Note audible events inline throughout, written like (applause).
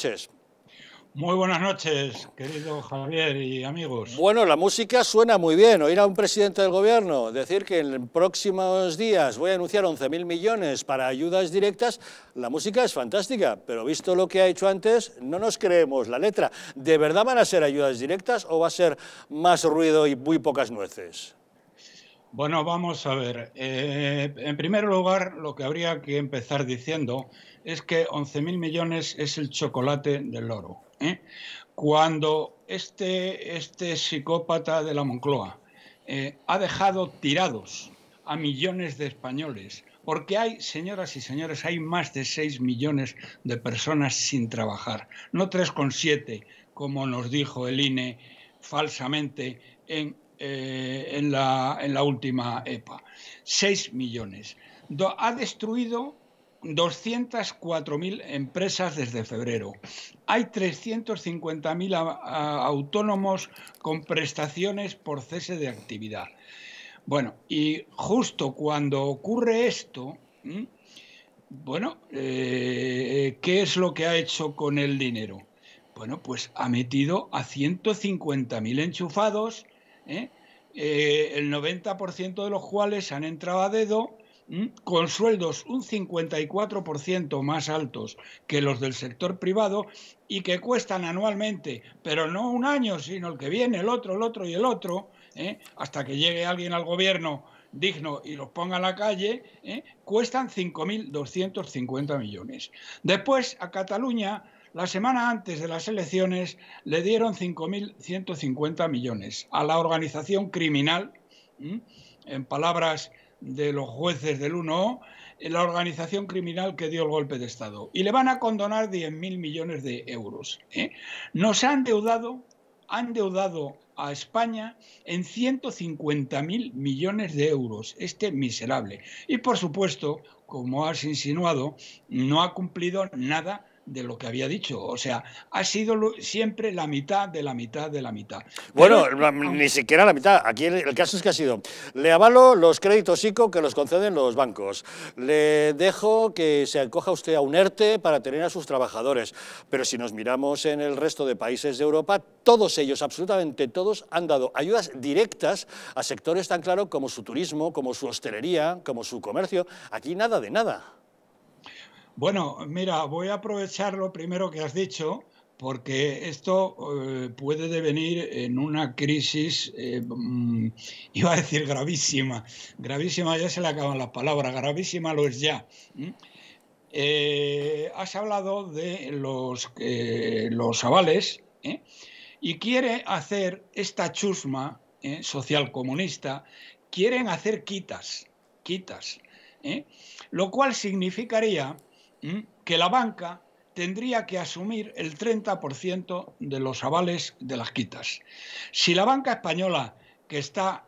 noches. Muy buenas noches, querido Javier y amigos. Bueno, la música suena muy bien. Oír a un presidente del gobierno decir que en próximos días voy a anunciar 11.000 millones para ayudas directas, la música es fantástica, pero visto lo que ha hecho antes, no nos creemos la letra. ¿De verdad van a ser ayudas directas o va a ser más ruido y muy pocas nueces? Bueno, vamos a ver. Eh, en primer lugar, lo que habría que empezar diciendo es que 11.000 millones es el chocolate del oro. ¿eh? Cuando este, este psicópata de la Moncloa eh, ha dejado tirados a millones de españoles, porque hay, señoras y señores, hay más de 6 millones de personas sin trabajar, no 3,7, como nos dijo el INE falsamente en, eh, en, la, en la última EPA. 6 millones. ha destruido 204.000 empresas desde febrero. Hay 350.000 autónomos con prestaciones por cese de actividad. Bueno, y justo cuando ocurre esto, bueno, eh, ¿qué es lo que ha hecho con el dinero? Bueno, pues ha metido a 150.000 enchufados, ¿eh? Eh, el 90% de los cuales han entrado a dedo con sueldos un 54% más altos que los del sector privado y que cuestan anualmente, pero no un año, sino el que viene, el otro, el otro y el otro, ¿eh? hasta que llegue alguien al gobierno digno y los ponga a la calle, cuestan 5.250 millones. Después, a Cataluña, la semana antes de las elecciones, le dieron 5.150 millones a la organización criminal, en palabras de los jueces del 1 en la organización criminal que dio el golpe de Estado. Y le van a condonar 10.000 millones de euros. ¿eh? Nos han deudado, han deudado a España en 150.000 millones de euros, este miserable. Y por supuesto, como has insinuado, no ha cumplido nada de lo que había dicho. O sea, ha sido siempre la mitad de la mitad de la mitad. Bueno, ni siquiera la mitad. Aquí el, caso es que ha sido, le avalo los créditos ICO que los conceden los bancos, le dejo que se acoja usted a un ERTE para tener a sus trabajadores, pero si nos miramos en el resto de países de Europa, todos ellos, absolutamente todos, han dado ayudas directas a sectores tan claros como su turismo, como su hostelería, como su comercio. Aquí nada de nada. Bueno, mira, voy a aprovechar lo primero que has dicho, porque esto eh, puede devenir en una crisis, eh, mm, (laughs) iba a decir gravísima, gravísima ya se le acaban las palabras, gravísima lo es ya. Eh, has hablado de los, los avales y quiere hacer esta chusma social comunista, quieren hacer quitas, quitas, lo cual significaría que la banca tendría que asumir el 30% de los avales de las quitas. Si la banca española, que está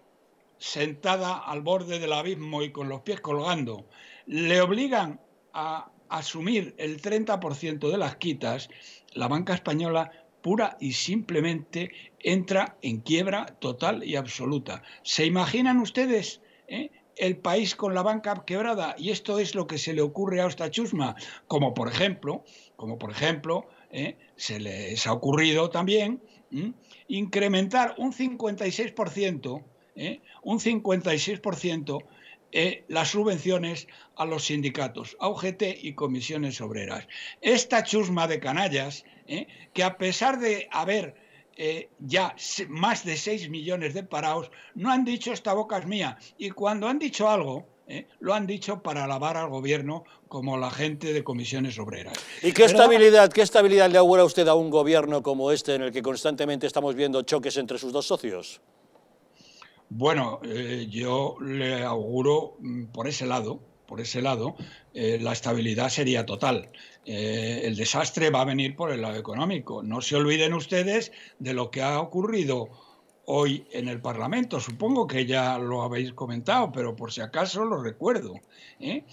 sentada al borde del abismo y con los pies colgando, le obligan a asumir el 30% de las quitas, la banca española pura y simplemente entra en quiebra total y absoluta. ¿Se imaginan ustedes eh, el país con la banca quebrada y esto es lo que se le ocurre a esta chusma, como por ejemplo, como por ejemplo, ¿eh? se les ha ocurrido también incrementar un 56%, ¿eh? un 56% eh, las subvenciones a los sindicatos, a UGT y comisiones obreras. Esta chusma de canallas, que a pesar de haber eh, ya más de 6 millones de parados, no han dicho esta boca es mía. Y cuando han dicho algo, eh, lo han dicho para alabar al gobierno como la gente de comisiones obreras. ¿Y qué estabilidad, qué estabilidad le augura usted a un gobierno como este en el que constantemente estamos viendo choques entre sus dos socios? Bueno, eh, yo le auguro mm, por ese lado, por ese lado, eh, la estabilidad sería total. Eh, el desastre va a venir por el lado económico. No se olviden ustedes de lo que ha ocurrido hoy en el Parlamento. Supongo que ya lo habéis comentado, pero por si acaso lo recuerdo. ¿eh?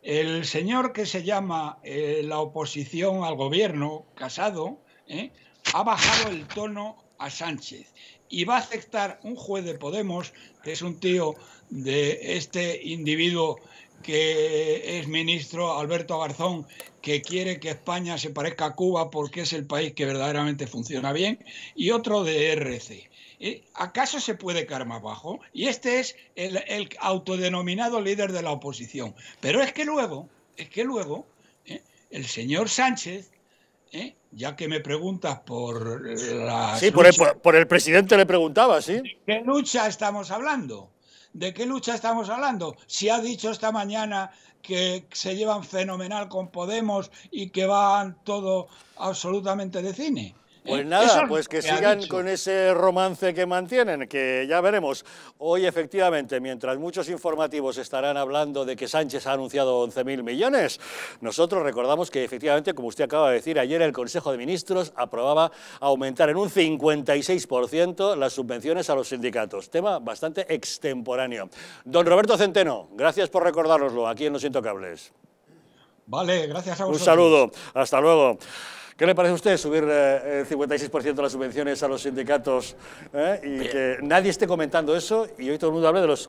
El señor que se llama la oposición al gobierno, Casado, ha bajado el tono a Sánchez y va a aceptar un juez de Podemos, que es un tío de este individuo que es ministro, Alberto Garzón, que quiere que España se parezca a Cuba porque es el país que verdaderamente funciona bien, y otro de RC. ¿Eh? ¿Acaso se puede caer más bajo? Y este es el, autodenominado líder de la oposición. Pero es que luego, es que luego, ¿eh? el señor Sánchez, ¿eh? ya que me preguntas por la... Sí, por el, por el, presidente le preguntaba, sí. ¿De qué lucha estamos hablando? ¿De qué lucha estamos hablando? Si ha dicho esta mañana que se llevan fenomenal con Podemos y que van todo absolutamente de cine. Pues nada, pues que sigan con ese romance que mantienen, que ya veremos. Hoy, efectivamente, mientras muchos informativos estarán hablando de que Sánchez ha anunciado 11.000 millones, nosotros recordamos que, efectivamente, como usted acaba de decir, ayer el Consejo de Ministros aprobaba aumentar en un 56% las subvenciones a los sindicatos. Tema bastante extemporáneo. Don Roberto Centeno, gracias por recordárnoslo aquí en Los Intocables. Vale, gracias a vosotros. Un saludo, hasta luego. ¿Qué le parece a usted subir eh, el 56% de las subvenciones a los sindicatos eh, y que nadie esté comentando eso y hoy todo el mundo hable de los